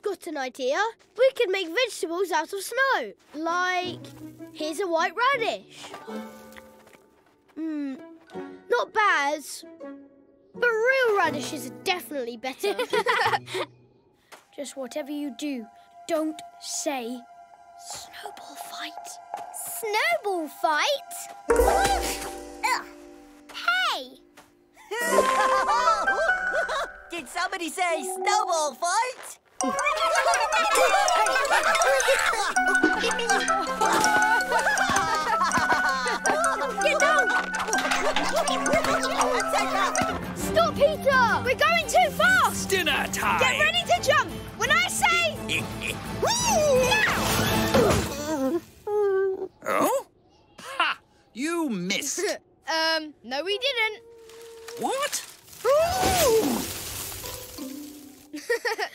I've got an idea. We could make vegetables out of snow. Like, here's a white radish. Hmm, not bad. But real radishes are definitely better. Just whatever you do, don't say snowball fight. Snowball fight? Hey! Did somebody say snowball fight? Stop, Peter! We're going too fast! Dinner time! Get ready to jump! When I say... oh? Ha! You missed! um, no we didn't. What?